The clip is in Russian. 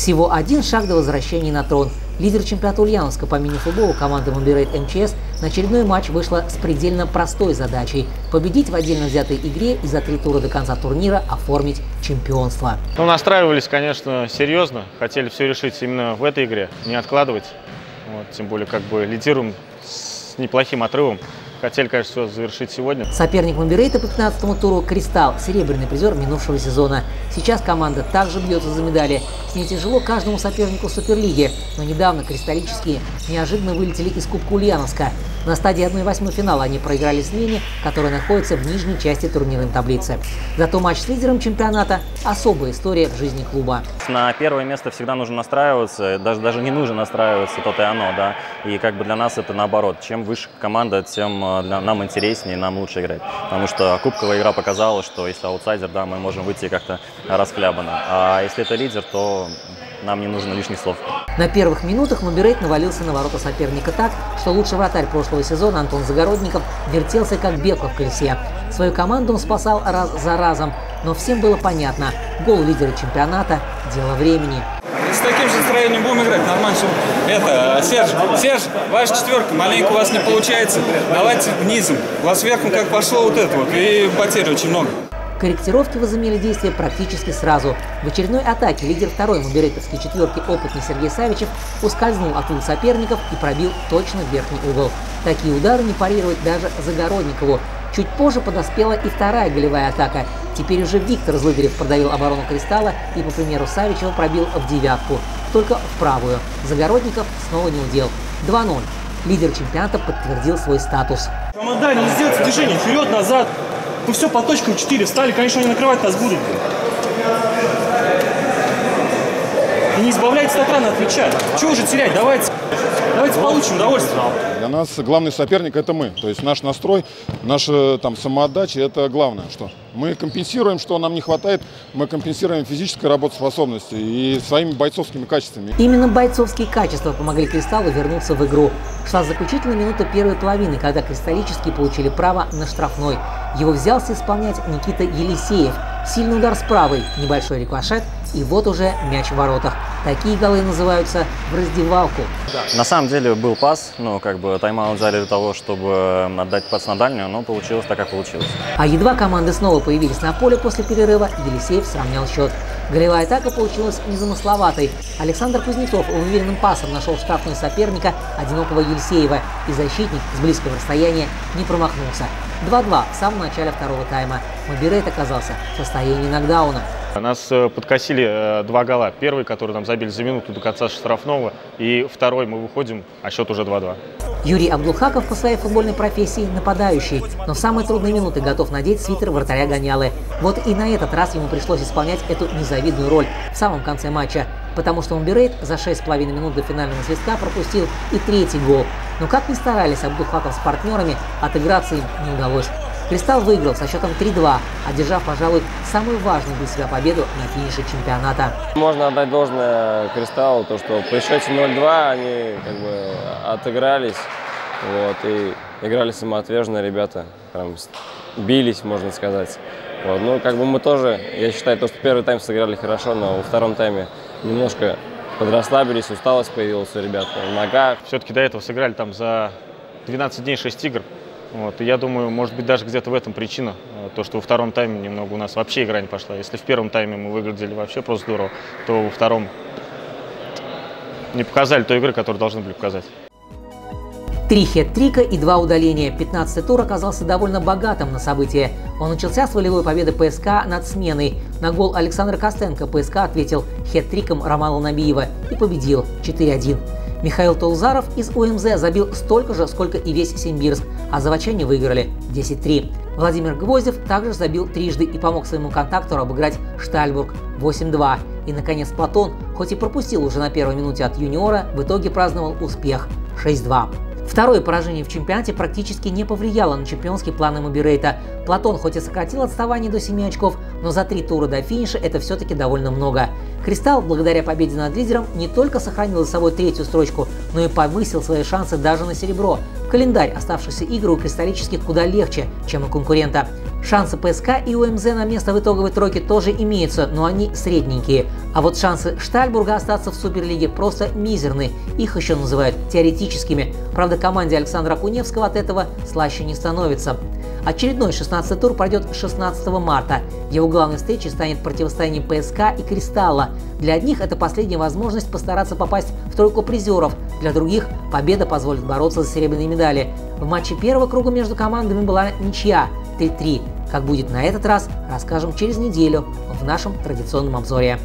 Всего один шаг до возвращения на трон. Лидер чемпионата Ульяновска по мини-футболу команда Мобирейт МЧС на очередной матч вышла с предельно простой задачей – победить в отдельно взятой игре и за три тура до конца турнира оформить чемпионство. Ну, настраивались, конечно, серьезно. Хотели все решить именно в этой игре, не откладывать. Вот, тем более, как бы лидируем с неплохим отрывом. Хотели, конечно, все завершить сегодня. Соперник Мобирейта по 15 туру «Кристалл», серебряный призер минувшего сезона. Сейчас команда также бьется за медали. С ней тяжело каждому сопернику Суперлиги, но недавно кристаллические неожиданно вылетели из Кубка Ульяновска. На стадии 1-8 финала они проиграли Смене, которая находится в нижней части турнирной таблицы. Зато матч с лидером чемпионата – особая история в жизни клуба. На первое место всегда нужно настраиваться, даже, даже не нужно настраиваться, то-то и оно, да. И как бы для нас это наоборот. Чем выше команда, тем э, для, нам интереснее, нам лучше играть. Потому что кубковая игра показала, что если аутсайдер, да, мы можем выйти как-то расхлябанно. А если это лидер, то нам не нужно лишних слов. На первых минутах Мобирейт навалился на ворота соперника так, что лучший вратарь прошлого сезона Антон Загородников вертелся как белка в колесе. Свою команду он спасал раз за разом, но всем было понятно – гол лидера чемпионата – дело времени. С таким же настроением будем играть, нормально. Это, Серж, Серж, ваша четверка, маленько у вас не получается. Давайте низом. У вас верхом как пошло вот это вот, и потерь очень много. Корректировки возымели действие практически сразу. В очередной атаке лидер второй моберейтовской четверки опытный Сергей Савичев ускользнул от ул соперников и пробил точно в верхний угол. Такие удары не парировать даже Загородникову. Чуть позже подоспела и вторая голевая атака. Теперь уже Виктор Злыгарев продавил оборону Кристалла и, по примеру Савичева, пробил в девятку. Только в правую. Загородников снова не удел. 2-0. Лидер чемпионата подтвердил свой статус. Команда не сделать движение вперед-назад. Ну все, по точкам 4 встали, конечно, они накрывать нас будут. И не избавляйтесь от мяча. Чего уже терять? Давайте, давайте получим удовольствие. Для нас главный соперник – это мы. То есть наш настрой, наша там, самоотдача – это главное. Что мы компенсируем, что нам не хватает, мы компенсируем физической работоспособностью и своими бойцовскими качествами. Именно бойцовские качества помогли «Кристаллу» вернуться в игру. Шла заключительная минута первой половины, когда «Кристаллические» получили право на штрафной. Его взялся исполнять Никита Елисеев. Сильный удар с правой, небольшой рикошет, и вот уже мяч в воротах. Такие голы называются в раздевалку. На самом деле был пас, но как бы тайм-аут взяли для того, чтобы отдать пас на дальнюю, но получилось так, как получилось. А едва команды снова появились на поле после перерыва, Елисеев сравнял счет. Голевая атака получилась незамысловатой. Александр Кузнецов уверенным пасом нашел штрафного соперника, одинокого Елисеева, и защитник с близкого расстояния не промахнулся. 2-2 в самом начале второго тайма. Мобирейт оказался в состоянии нокдауна. Нас э, подкосили э, два гола. Первый, который нам забили за минуту до конца штрафного, и второй мы выходим, а счет уже 2-2. Юрий Абдулхаков по своей футбольной профессии нападающий, но в самые трудные минуты готов надеть свитер вратаря Гонялы. Вот и на этот раз ему пришлось исполнять эту незавидную роль в самом конце матча, потому что Мобирейт за 6,5 минут до финального свистка пропустил и третий гол. Но как ни старались Абдулхаков с партнерами, отыграться им не удалось. Кристалл выиграл со счетом 3-2, одержав, пожалуй, самую важную для себя победу на финише чемпионата. Можно отдать должное Кристаллу, то что при счете 0-2 они как бы отыгрались вот, и играли самоотверженно ребята, прям бились, можно сказать. Вот. Ну, как бы мы тоже, я считаю, то, что первый тайм сыграли хорошо, но во втором тайме немножко подрасслабились, усталость появилась у ребят в ногах. Все-таки до этого сыграли там за 12 дней 6 игр. Вот. И я думаю, может быть, даже где-то в этом причина. э, То, что во втором тайме немного у нас вообще игра не пошла. Если в первом тайме мы выглядели вообще просто здорово, то во втором не показали той игры, которую должны были показать. Три хет-трика и два удаления. 15-й тур оказался довольно богатым на события. Он начался с волевой победы ПСК над сменой. На гол Александра Костенко ПСК ответил хет-триком Романа Набиева и победил 4-1. Михаил Толзаров из УМЗ забил столько же, сколько и весь Симбирск, а заводчане выиграли 10-3. Владимир Гвоздев также забил трижды и помог своему контактору обыграть Штальбург 8-2. И, наконец, Платон, хоть и пропустил уже на первой минуте от юниора, в итоге праздновал успех 6-2. Второе поражение в чемпионате практически не повлияло на чемпионские планы Мобирейта. Платон хоть и сократил отставание до 7 очков, но за три тура до финиша это все-таки довольно много. Кристалл, благодаря победе над лидером, не только сохранил за собой третью строчку, но и повысил свои шансы даже на серебро. Календарь оставшихся игр у кристаллических куда легче, чем у конкурента. Шансы ПСК и УМЗ на место в итоговой тройке тоже имеются, но они средненькие. А вот шансы Штальбурга остаться в Суперлиге просто мизерны. Их еще называют теоретическими. Правда, команде Александра Куневского от этого слаще не становится. Очередной 16-й тур пройдет 16 марта. Его главной встречей станет противостояние ПСК и Кристалла. Для одних это последняя возможность постараться попасть в тройку призеров, для других победа позволит бороться за серебряные медали. В матче первого круга между командами была ничья 3-3. Как будет на этот раз, расскажем через неделю в нашем традиционном обзоре.